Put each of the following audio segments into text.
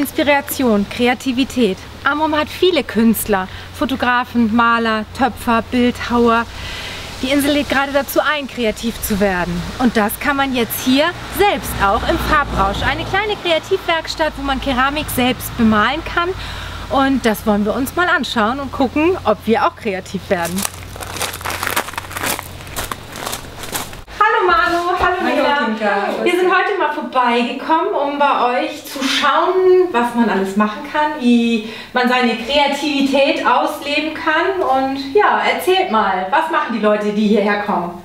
Inspiration, Kreativität. Amrum hat viele Künstler, Fotografen, Maler, Töpfer, Bildhauer. Die Insel lädt gerade dazu ein, kreativ zu werden. Und das kann man jetzt hier selbst auch im Farbrausch. Eine kleine Kreativwerkstatt, wo man Keramik selbst bemalen kann. Und das wollen wir uns mal anschauen und gucken, ob wir auch kreativ werden. Hallo Manu, hallo Mila. Wir sind heute mal vorbeigekommen, um bei euch zu schauen, was man alles machen kann, wie man seine Kreativität ausleben kann. Und ja, erzählt mal, was machen die Leute, die hierher kommen?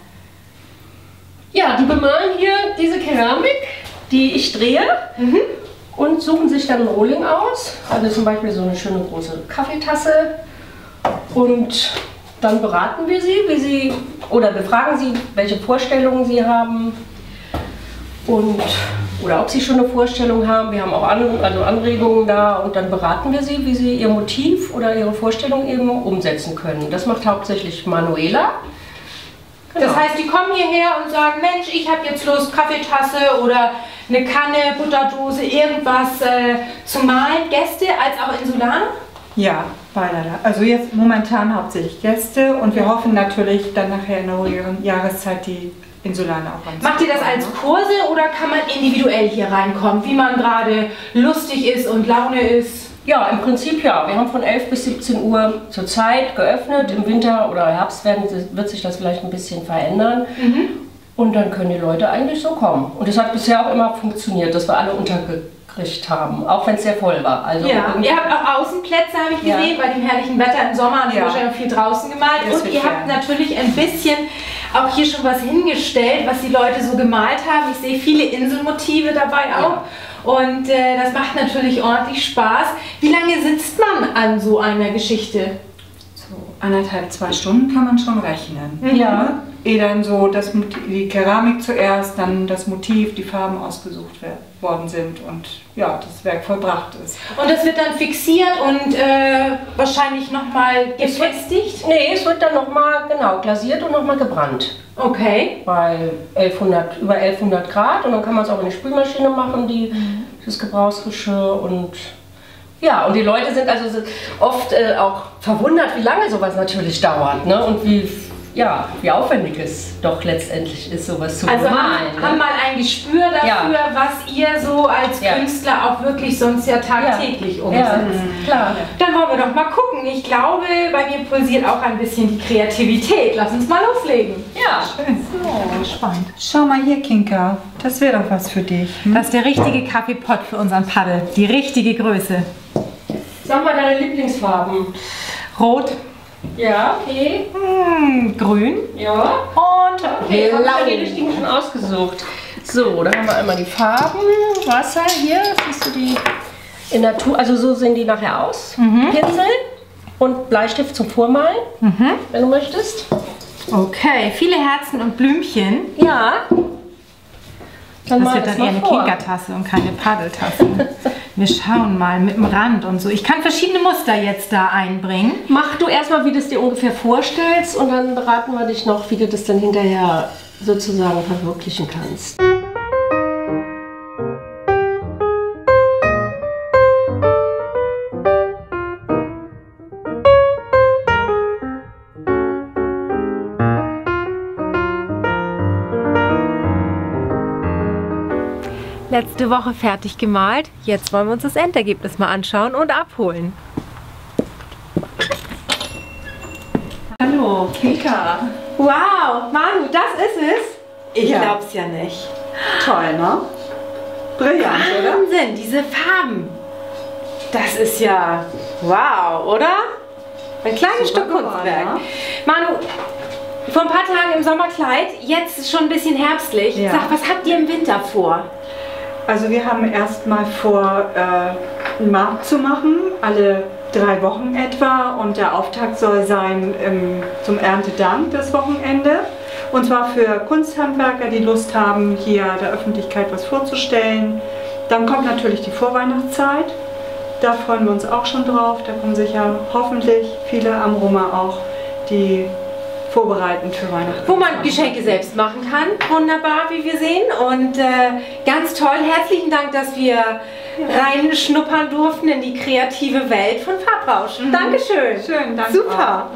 Ja, die bemalen hier diese Keramik, die ich drehe Mhm. und suchen sich dann ein Rolling aus. Also zum Beispiel so eine schöne große Kaffeetasse. Und dann beraten wir sie, wie sie oder befragen sie, welche Vorstellungen sie haben. Und, oder ob sie schon eine Vorstellung haben. Wir haben auch An also Anregungen da und dann beraten wir sie, wie sie ihr Motiv oder ihre Vorstellung eben umsetzen können. Das macht hauptsächlich Manuela. Genau. Das heißt, die kommen hierher und sagen, Mensch, ich habe jetzt Lust, Kaffeetasse oder eine Kanne, Butterdose, irgendwas äh, zu malen. Gäste als auch Insulaner? Ja, beide. Also jetzt momentan hauptsächlich Gäste und wir hoffen natürlich dann nachher in der Jahreszeit die Insulaner auch anzuziehen. Macht ihr das als Kurse oder kann man individuell hier reinkommen, wie man gerade lustig ist und Laune ist? Ja, im Prinzip ja. Wir haben von 11 bis 17 Uhr zur Zeit geöffnet. Im Winter oder Herbst werden, wird sich das vielleicht ein bisschen verändern. Und dann können die Leute eigentlich so kommen. Und es hat bisher auch immer funktioniert, dass wir alle untergekriegt haben, auch wenn es sehr voll war. Also Ja, ihr habt auch Außenplätze, habe ich Ja. gesehen, bei dem herrlichen Wetter im Sommer und ihr Ja. habt viel draußen gemalt. Das und ihr habt gerne. natürlich ein bisschen auch hier schon was hingestellt, was die Leute so gemalt haben. Ich sehe viele Inselmotive dabei auch. Und äh, das macht natürlich ordentlich Spaß. Wie lange sitzt man an so einer Geschichte? Anderthalb, zwei Stunden kann man schon rechnen. Ja. Ehe dann so das, die Keramik zuerst, dann das Motiv, die Farben ausgesucht worden sind und ja, das Werk vollbracht ist. Und das wird dann fixiert und äh, wahrscheinlich nochmal gefestigt? Nee, es wird dann nochmal genau glasiert und nochmal gebrannt. Okay. Bei 1100, über 1100 Grad und dann kann man es auch in die Spülmaschine machen, die, das Gebrauchsgeschirr und ja, und die Leute sind also sind oft äh, auch verwundert, wie lange sowas natürlich dauert ne? und wie, ja, wie aufwendig es doch letztendlich ist, sowas zu Also bemalen. haben, ne? haben mal ein Gespür dafür, Ja. was ihr so als Ja. Künstler auch wirklich sonst ja tagtäglich ja, umsetzt. klar. Dann wollen wir doch mal gucken. Ich glaube, bei mir pulsiert auch ein bisschen die Kreativität. Lass uns mal loslegen. Ja. So, spannend. Schau mal hier, Kinka, das wäre doch was für dich. hm? Das ist der richtige Kaffeepott für unseren Paddel. Die richtige Größe. Sag mal deine Lieblingsfarben. Rot, Ja, okay. hm, grün Ja. und Okay, haben wir blau. die richtigen schon ausgesucht. So, da haben wir einmal die Farben. Wasser hier, siehst du die in Natur, also so sehen die nachher aus. Pinsel und Bleistift zum Vormalen, wenn du möchtest. Okay, viele Herzen und Blümchen. Ja. Dann Das wird das dann eher mal eine vor. Kinkertasse und keine Paddeltasse. Wir schauen mal mit dem Rand und so. Ich kann verschiedene Muster jetzt da einbringen. Mach du erstmal, wie du es dir ungefähr vorstellst und dann beraten wir dich noch, wie du das dann hinterher sozusagen verwirklichen kannst. Letzte Woche fertig gemalt. Jetzt wollen wir uns das Endergebnis mal anschauen und abholen. Hallo, Kinka. Wow, Manu, das ist es? Ich Ja. glaub's ja nicht. Toll, ne? Brillant, oder? Wahnsinn, diese Farben. Das ist ja wow, oder? Ein kleines Super Stück geworden, Kunstwerk. ja. Manu, vor ein paar Tagen im Sommerkleid, jetzt ist schon ein bisschen herbstlich. Ja. Sag, was habt ihr im Winter vor? Also wir haben erstmal vor, äh, einen Markt zu machen, alle drei Wochen etwa. Und der Auftakt soll sein ähm, zum Erntedank das Wochenende. Und zwar für Kunsthandwerker, die Lust haben, hier der Öffentlichkeit was vorzustellen. Dann kommt natürlich die Vorweihnachtszeit. Da freuen wir uns auch schon drauf. Da kommen sicher hoffentlich viele Amrumer auch, die vorbereiten für Weihnachten. Wo man Geschenke selbst machen kann. Wunderbar, wie wir sehen. Und äh, ganz toll. Herzlichen Dank, dass wir reinschnuppern durften in die kreative Welt von Farbrausch. Dankeschön. Schön, danke Super.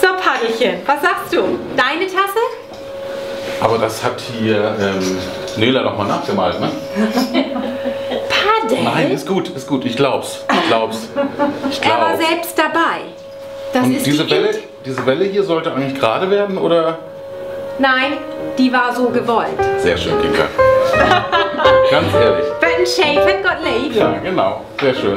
So, Paddelchen, was sagst du? Deine Tasse? Aber das hat hier ähm, Nela nochmal nachgemalt, ne? Paddel? Nein, ist gut, ist gut. Ich glaub's. Ich glaub's. Ich Er war selbst dabei. Das Und ist diese die Welle, diese Welle hier sollte eigentlich gerade werden, oder? Nein, die war so gewollt. Sehr schön, Kinga. Ganz ehrlich. Wenn Shaven got leave. Ja, genau. Sehr schön.